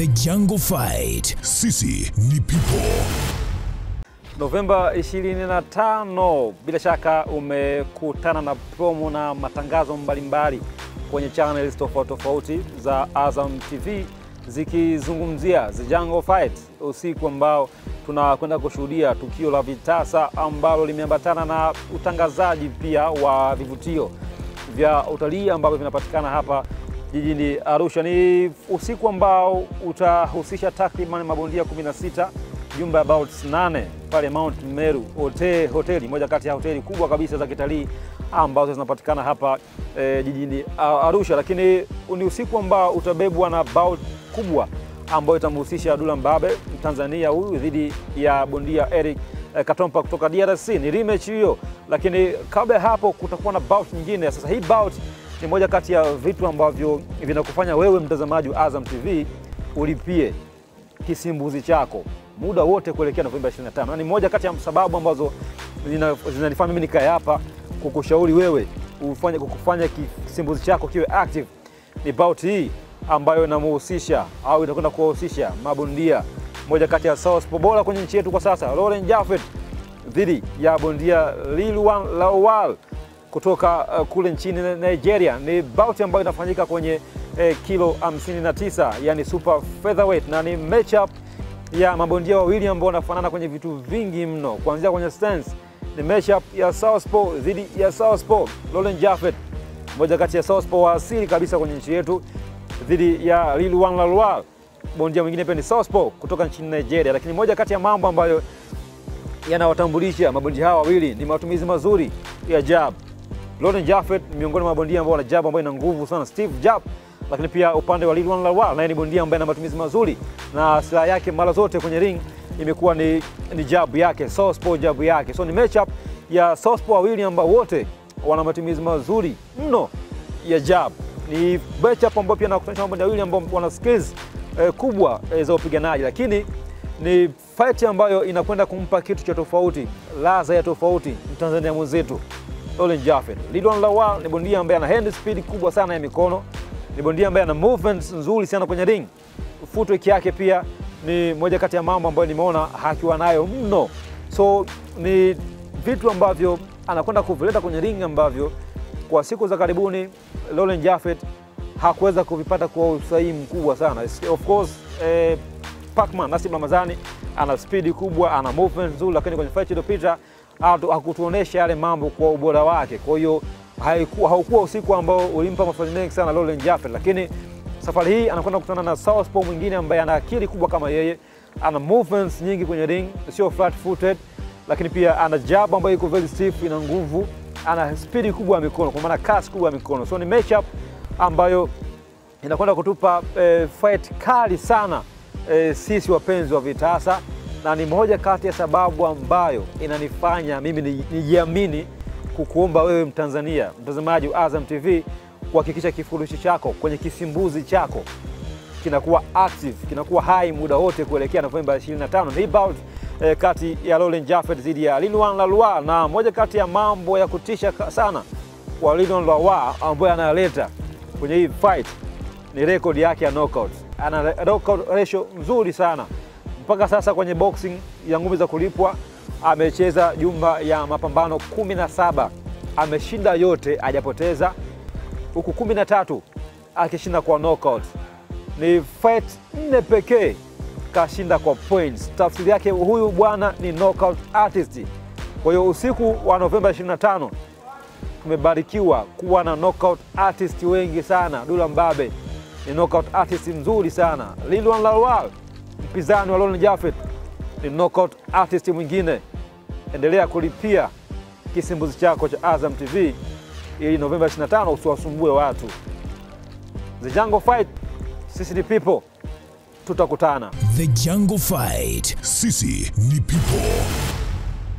The Jungle Fight. Sisi ni people. Novemba 25, bila shaka umekutana na promo na matangazo mbalimbali kwenye channels tofauti tofauti za Azam TV zikizungumzia The Jungle Fight, usiku ambao tunakwenda kushuhudia tukio la vitasa ambalo limeambatana na utangazaji pia wa vivutio vya utalii ambavyo vinapatikana hapa jijini Arusha. Ni usiku ambao utahusisha takriban mabondia 16 jumba about 8 pale Mount Meru hotel, hoteli moja kati ya hoteli kubwa kabisa za kitalii ambazo zinapatikana hapa e, jijini Arusha, lakini ni usiku ambao utabebwa na bout kubwa ambayo itamhusisha Dula Mbabe Tanzania huyu dhidi ya bondia Eric e, Katompa kutoka DRC. Ni rematch hiyo, lakini kabla ya hapo kutakuwa na bout nyingine. Sasa hii bout ni moja kati ya vitu ambavyo vinakufanya wewe mtazamaji wa Azam TV ulipie kisimbuzi chako muda wote kuelekea Novemba 25. Na ni moja kati ya sababu ambazo zinanifanya mimi nikae hapa kukushauri wewe ufanye kukufanya kisimbuzi chako kiwe active. Ni bout hii ambayo inamhusisha au inakwenda kuwahusisha mabondia moja kati ya southpaw bora kwenye nchi yetu kwa sasa, Laurent Jaffet dhidi ya bondia Lilwan Lawal kutoka uh, kule nchini Nigeria. Ni bout ambayo inafanyika kwenye eh, kilo 59 yani super featherweight, na ni matchup ya mabondia wawili ambao wanafanana kwenye vitu vingi mno, kuanzia kwenye stance. Ni matchup ya southpaw dhidi ya southpaw. Laurent Jaffet moja kati ya southpaw wa asili kabisa kwenye nchi yetu dhidi ya Lilwan Lawal, bondia mwingine pia ni southpaw kutoka nchini Nigeria. Lakini moja kati ya mambo ambayo yanawatambulisha mabondia hawa wawili ni matumizi mazuri ya jab. Laurent Jaffet ni miongoni mwa mabondia ambao wana jab ambayo ina nguvu sana, Steve jab. Lakini pia upande wa Lilwan Lawa, naye ni bondia ambaye ana matumizi mazuri na silaha yake mara zote kwenye ring imekuwa ni, ni jab yake, southpaw jab yake. So ni matchup ya southpaw wawili ambao wote wana matumizi mazuri mno ya jab. Ni matchup ambayo pia nakutanisha mabondia wawili ambao wana skills eh, kubwa eh, za upiganaji, lakini ni fight ambayo inakwenda kumpa kitu cha tofauti, ladha ya tofauti Mtanzania mwenzetu Laurent Jaffet. Lilwan Lawal ni bondia ambaye ana hand speed kubwa sana ya mikono, ni bondia ambaye ana movements nzuri sana kwenye ring. Footwork yake pia ni moja kati ya mambo ambayo nimeona hakiwa nayo mno, so ni vitu ambavyo anakwenda kuvileta kwenye ring ambavyo kwa siku za karibuni Laurent Jaffet hakuweza kuvipata kwa usahihi mkubwa sana. Of course eh, Pacman Nasib Ramazani ana spidi kubwa, ana movement nzuri, lakini kwenye fight iliyopita hakutuonesha yale mambo kwa ubora wake. Kwa hiyo haukuwa usiku ambao ulimpa mafanikio mengi sana Laurent Jaffet, lakini safari hii anakwenda kukutana na southpaw mwingine ambaye ana akili kubwa kama yeye, ana movements nyingi kwenye ring, sio flat footed, lakini pia ana jab ambayo iko very stiff, ina nguvu, ana spidi kubwa ya mikono, kwa maana kasi kubwa ya mikono. So ni matchup ambayo inakwenda kutupa eh, fight kali sana eh, sisi wapenzi wa vitasa na ni moja kati ya sababu ambayo inanifanya mimi nijiamini kukuomba wewe Mtanzania, mtazamaji wa Azam TV kuhakikisha kifurushi chako kwenye kisimbuzi chako kinakuwa active, kinakuwa hai muda wote kuelekea Novemba 25. Ni bout eh, kati ya Laurent Jaffet dhidi ya Lilian Lawal, na moja kati ya mambo ya kutisha sana kwa Lilian Lawal ambayo analeta kwenye hii fight ni rekodi yake ya knockout. Ana knockout ratio nzuri sana mpaka sasa kwenye boxing ya ngumi za kulipwa amecheza jumla ya mapambano 17, ameshinda yote, hajapoteza, huku 13 akishinda kwa knockout. Ni fight nne pekee kashinda kwa points. Tafsiri yake huyu bwana ni knockout artist. Kwa hiyo usiku wa Novemba 25 tumebarikiwa kuwa na knockout artist wengi sana. Dula Mbabe ni knockout artist mzuri sana. Lilwan Lawal mpinzani wa Ron Jafet ni knockout artist mwingine. Endelea kulipia kisimbuzi chako cha Azam TV ili Novemba 25 usiwasumbue watu. The Jungle Fight, sisi ni people, tutakutana. The Jungle Fight. Sisi ni people.